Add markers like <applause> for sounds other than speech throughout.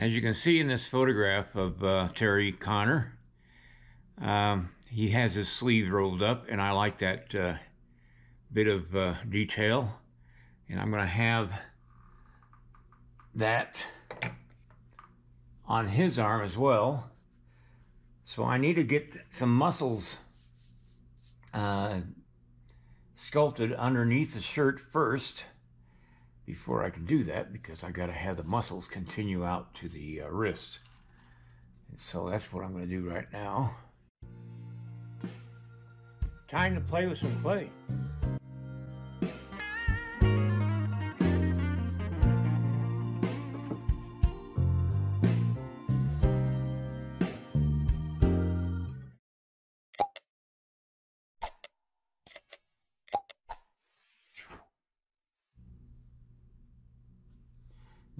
As you can see in this photograph of uh, Terry Connor, um, he has his sleeve rolled up, and I like that uh, bit of uh, detail. And I'm going to have that on his arm as well. So I need to get some muscles uh, sculpted underneath the shirt first before I can do that because I got to have the muscles continue out to the uh, wrist. And so that's what I'm going to do right now. Time to play with some clay.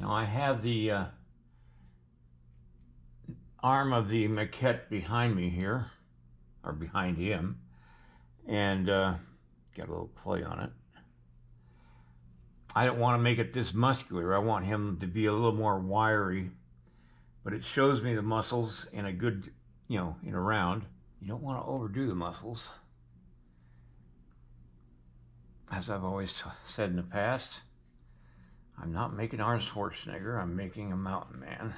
Now I have the uh, arm of the maquette behind me here, or behind him, and uh, got a little clay on it. I don't want to make it this muscular. I want him to be a little more wiry, but it shows me the muscles in a good, you know, in a round. You don't want to overdo the muscles. As I've always said in the past, I'm not making Arnold Schwarzenegger, I'm making a mountain man.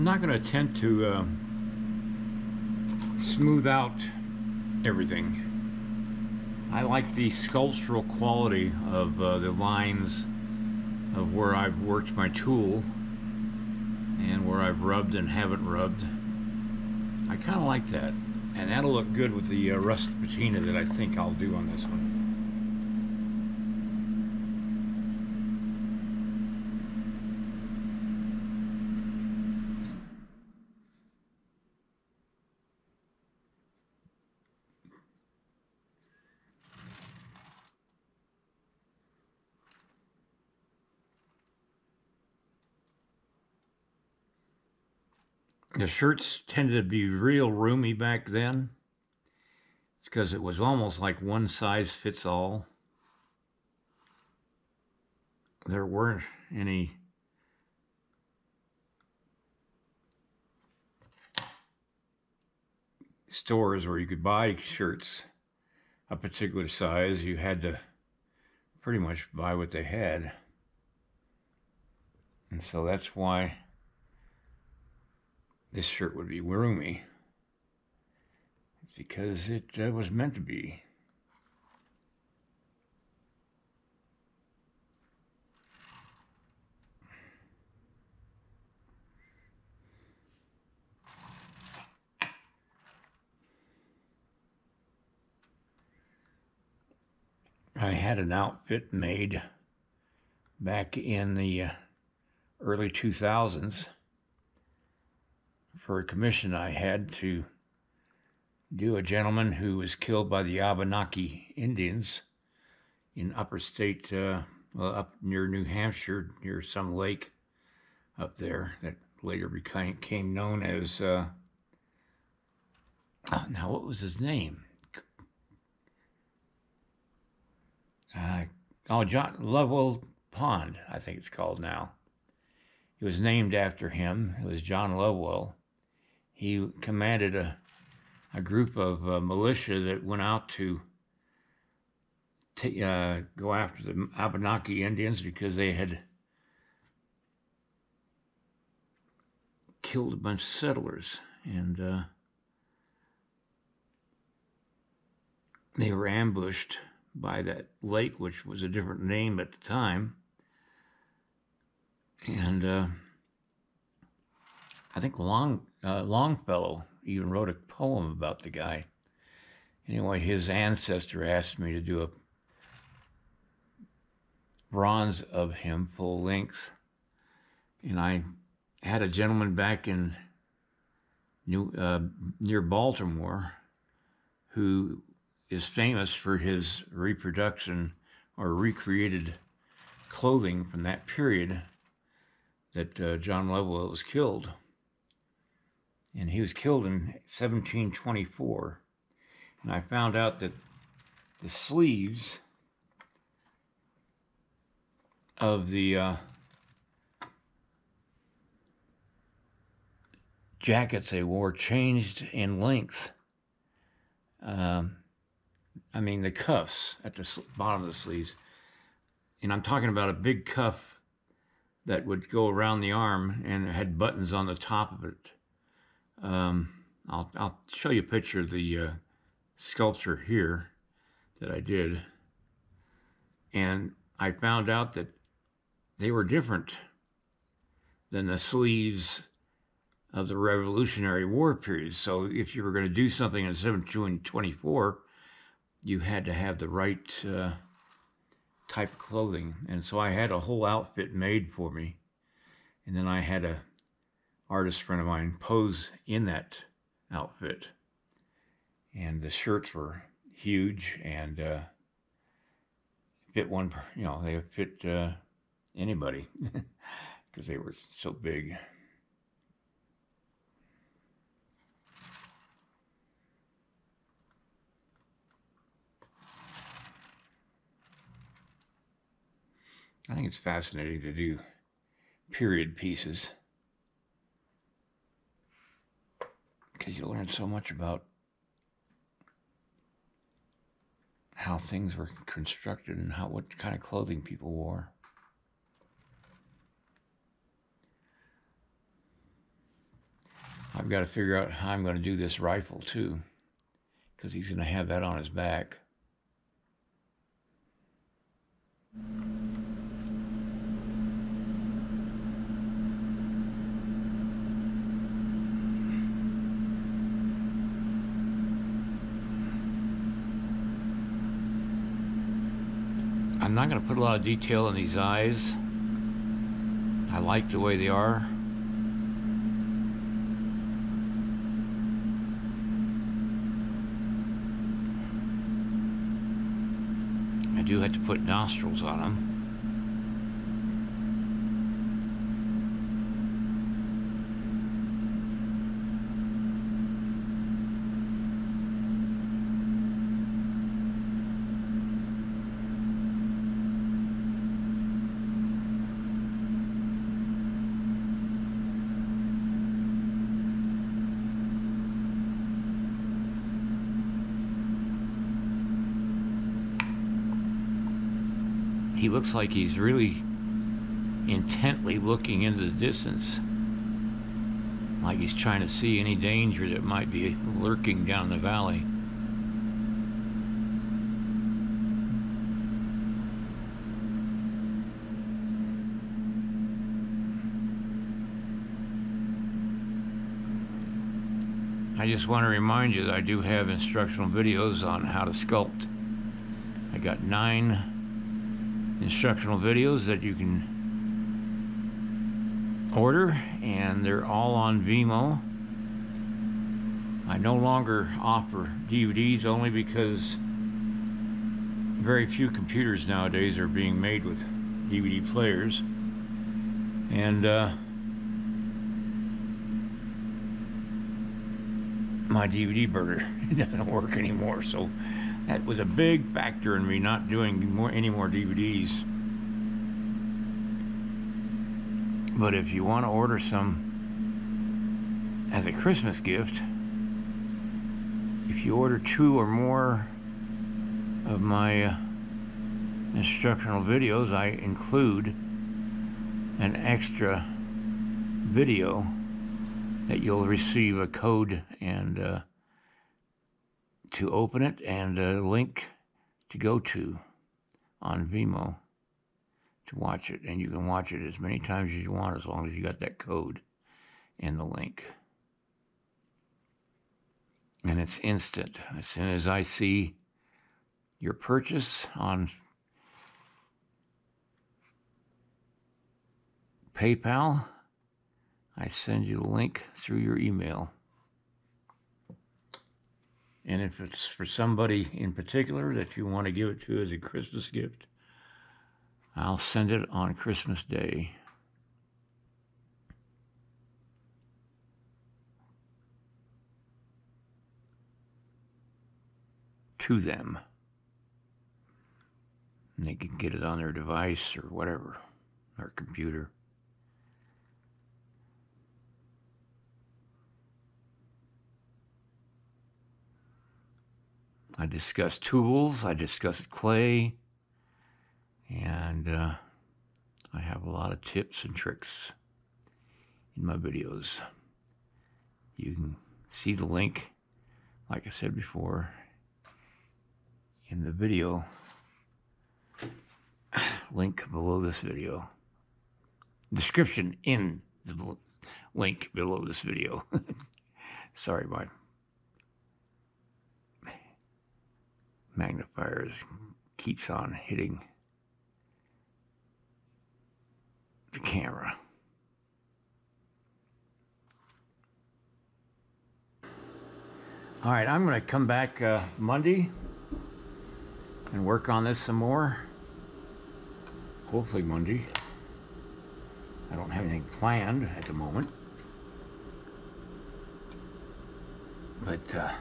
I'm not going to attempt to uh, smooth out everything. I like the sculptural quality of uh, the lines of where I've worked my tool and where I've rubbed and haven't rubbed. I kind of like that. And that'll look good with the uh, rust patina that I think I'll do on this one. The shirts tended to be real roomy back then. It's because it was almost like one size fits all. There weren't any stores where you could buy shirts a particular size. You had to pretty much buy what they had. And so that's why this shirt would be roomy. because it uh, was meant to be. I had an outfit made back in the uh, early 2000s for a commission I had to do a gentleman who was killed by the Abenaki Indians in upper state, uh, well, up near New Hampshire, near some lake up there that later became known as. Uh, oh, now, what was his name? Uh, oh, John Lovewell Pond, I think it's called now. It was named after him. It was John Lovewell. He commanded a, a group of uh, militia that went out to t- uh, go after the Abenaki Indians because they had killed a bunch of settlers and uh, they were ambushed by that lake, which was a different name at the time. And uh, I think Long uh, Longfellow even wrote a poem about the guy. Anyway, his ancestor asked me to do a bronze of him full length, and I had a gentleman back in New uh, near Baltimore who is famous for his reproduction or recreated clothing from that period that uh, John Lovewell was killed. And he was killed in 1724. And I found out that the sleeves of the uh, jackets they wore changed in length. Um, I mean, the cuffs at the bottom of the sleeves. And I'm talking about a big cuff that would go around the arm and had buttons on the top of it. Um, I'll, I'll show you a picture of the uh, sculpture here that I did. And I found out that they were different than the sleeves of the Revolutionary War period. So if you were going to do something in 1724, you had to have the right uh, type of clothing. And so I had a whole outfit made for me. And then I had a artist friend of mine pose in that outfit. And the shirts were huge and uh, fit one, you know, they fit uh, anybody <laughs> because they were so big. I think it's fascinating to do period pieces because you learn so much about how things were constructed and how what kind of clothing people wore. I've got to figure out how I'm going to do this rifle too because he's going to have that on his back. I'm not going to put a lot of detail in these eyes. I like the way they are. I do have to put nostrils on them. He looks like he's really intently looking into the distance. like he's trying to see any danger that might be lurking down the valley. I just want to remind you that I do have instructional videos on how to sculpt. I got nine instructional videos that you can order and they're all on Vimeo. I no longer offer DVDs only because very few computers nowadays are being made with DVD players and uh, my DVD burner <laughs> doesn't work anymore so that was a big factor in me not doing more any more DVDs But if you want to order some as a Christmas gift, if you order two or more of my uh, instructional videos, I include an extra video that you'll receive a code and uh, to open it and a link to go to on Vimeo to watch it, and you can watch it as many times as you want as long as you got that code and the link. And it's instant. As soon as I see your purchase on PayPal, I send you the link through your email. And if it's for somebody in particular that you want to give it to as a Christmas gift, I'll send it on Christmas Day. To them. And they can get it on their device or whatever, their computer. I discussed tools, I discussed clay, and uh, I have a lot of tips and tricks in my videos. You can see the link, like I said before, in the video <clears throat> link below this video. Description in the link below this video. <laughs> Sorry, my magnifiers keeps on hitting the camera. All right, I'm going to come back uh, Monday and work on this some more. Hopefully Monday. I don't have anything planned at the moment. But uh,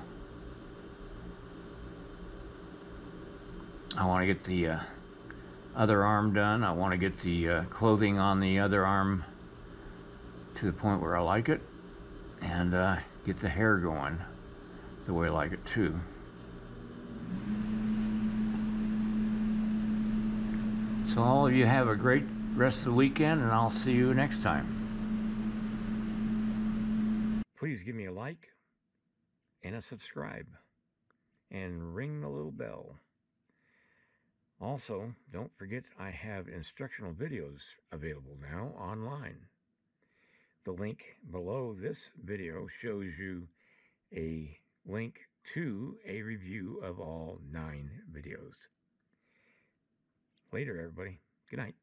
I want to get the uh, other arm done. I want to get the uh, clothing on the other arm to the point where I like it and uh, get the hair going the way I like it too. So all of you have a great rest of the weekend and I'll see you next time. Please give me a like and a subscribe and ring the little bell. Also, don't forget I have instructional videos available now online. The link below this video shows you a link to a review of all nine videos. Later, everybody. Good night.